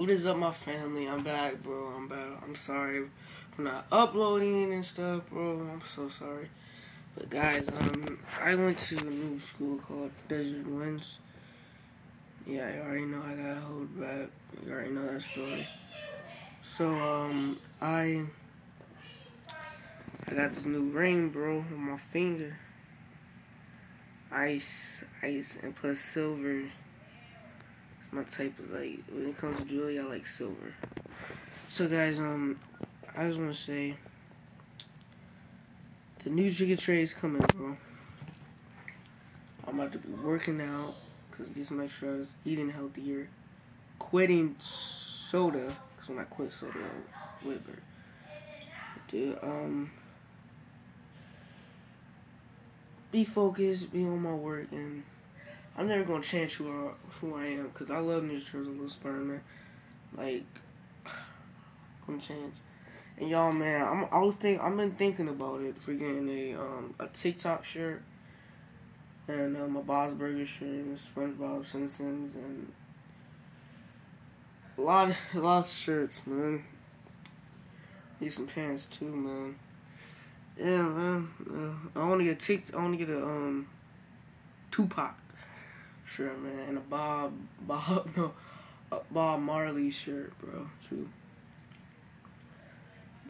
What is up, my family? I'm back, bro. I'm back. I'm sorry for not uploading and stuff, bro. I'm so sorry. But guys, um, I went to a new school called Desert Winds. Yeah, you already know I got hold back. You already know that story. So, um, I I got this new ring, bro, on my finger. Ice, ice, and plus silver my type of like when it comes to jewelry I like silver. So guys, um I just wanna say the new chicken tray is coming, bro. I'm about to be working out because get some extras, eating healthier, quitting soda because when I quit soda I was liver. Dude, um be focused, be on my work and I'm never gonna change who I, who I am because I love Ninja Turtles and Little Spider-Man. Like, gonna change. And y'all, man, I'm I was think I've been thinking about it for getting a um a TikTok shirt and um, a Bob's Burger shirt and a SpongeBob Simpsons and a lot a lot of shirts, man. Need some pants too, man. Yeah, man. I want to get ticked. I want to get a um Tupac shirt, man, and a Bob Bob no Bob Marley shirt, bro, too.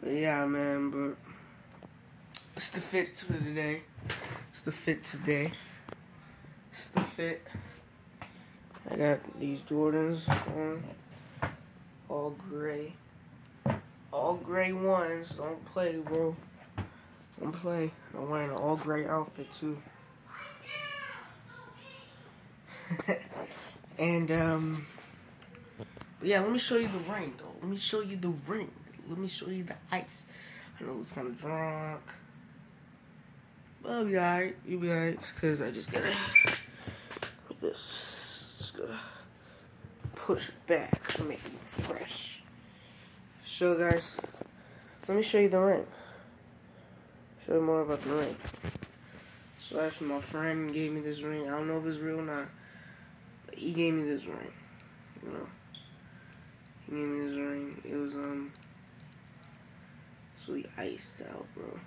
But yeah, man, but it's the fit for today. It's the fit today. It's the fit. I got these Jordans on, all gray, all gray ones. Don't play, bro. Don't play. I'm wearing an all gray outfit too. And um, yeah, let me show you the ring though. Let me show you the ring. Let me show you the ice. I know it's kind of drunk. But I'll be alright. You'll be alright. Because I just gotta put this. Gotta push it back to make it fresh. So, guys, let me show you the ring. Show you more about the ring. So, actually, my friend gave me this ring. I don't know if it's real or not he gave me this ring. You know, he gave me this ring. It was um, really iced out, bro.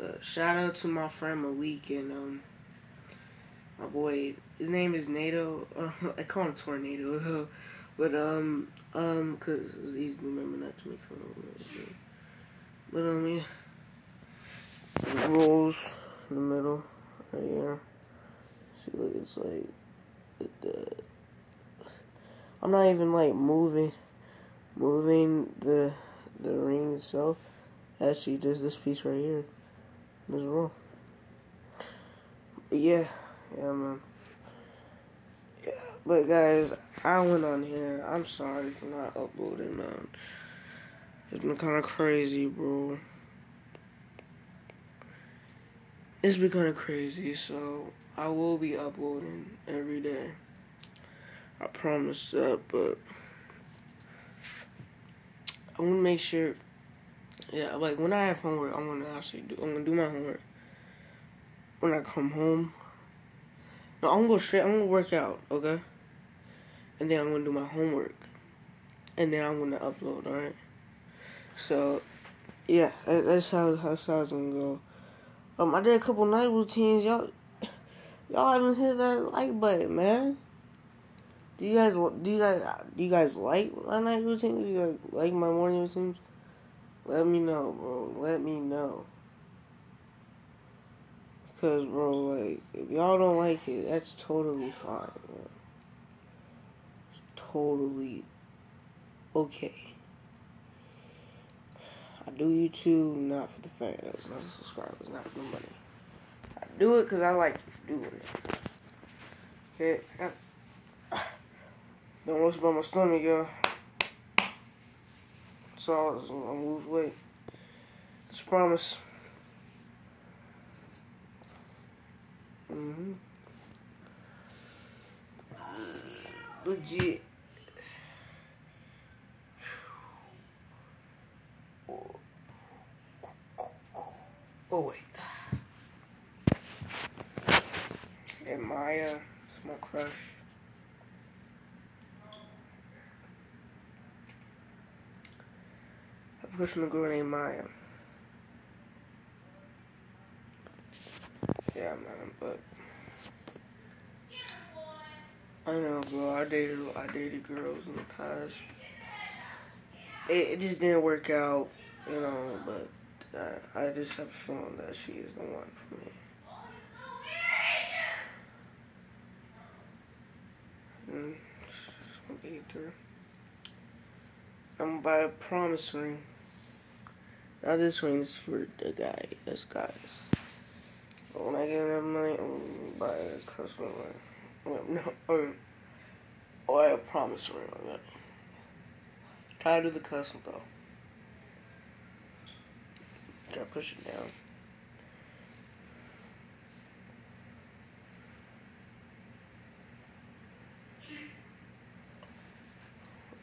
Uh, shout out to my friend Malik and um, my boy. His name is Nato. Uh, I call him Tornado, but um, um, cause he's remember not to make fun of him. But um, yeah, rolls in the middle, right here. See, it's like, the, uh, I'm not even like moving, moving the the ring itself. Actually, just this piece right here wrong. Yeah, yeah, man. Yeah, but guys, I went on here. I'm sorry for not uploading, man. It's been kind of crazy, bro. It's been kind of crazy, so I will be uploading every day. I promise that, but I want to make sure. Yeah, like when I have homework, I want to actually do. I'm gonna do my homework when I come home. No, I'm gonna go straight. I'm gonna work out, okay, and then I'm gonna do my homework, and then I'm gonna upload. All right. So, yeah, that's how that's how it's gonna go. Um, I did a couple night routines, y'all. Y'all haven't hit that like button, man. Do you guys do you guys do you guys like my night routine? Do you guys like my morning routines? Let me know, bro. Let me know. Cause, bro, like, if y'all don't like it, that's totally fine, bro. It's totally okay. I do YouTube not for the fans, not the subscribers, not for the money I do it because I like doing it. Okay, don't worry about my stomach, y'all. So I lose weight. Just promise. Mm-hmm. Legit. Oh, wait. And Maya, Smoke Crush. I've got a girl named Maya. Yeah, man, but. I know, bro. I dated, I dated girls in the past. It, it just didn't work out, you know. But I, I just have a feeling that she is the one for me. Mm. I'm gonna buy a promise ring. Now this ring is for the guy, this guys. But when I get enough money, I'm gonna buy a custom ring. No, or, or a promise ring that. Try to do the custom though. Gotta push it down.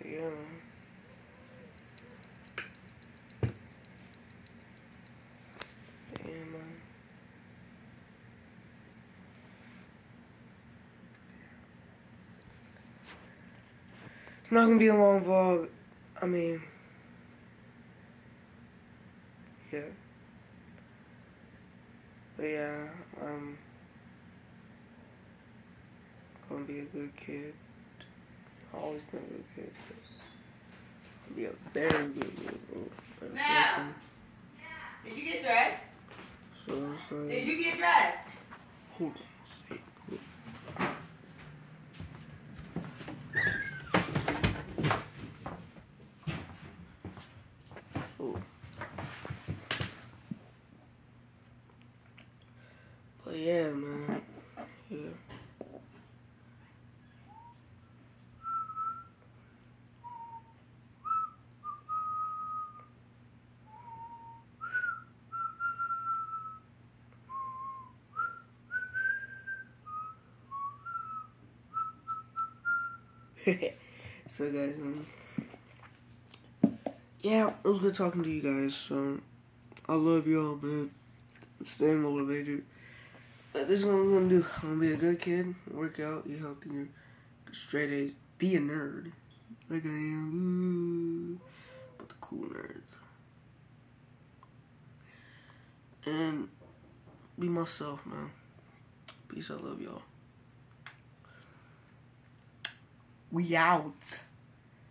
Yeah, man. Yeah, man. It's not gonna be a long vlog. I mean, yeah. But yeah, um, gonna be a good kid. Always been a good kid. But be a very good kid. Now, did you get dressed? So like, Did you get dressed? hold on a. So, but yeah, man, yeah. So guys, um, yeah, it was good talking to you guys. So I love y'all, man. Stay motivated. But this is what I'm gonna do. I'm gonna be a good kid, work out, eat healthier, straight A's, be a nerd, like I am, ooh, but the cool nerds, and be myself, man. Peace. I love y'all. We out.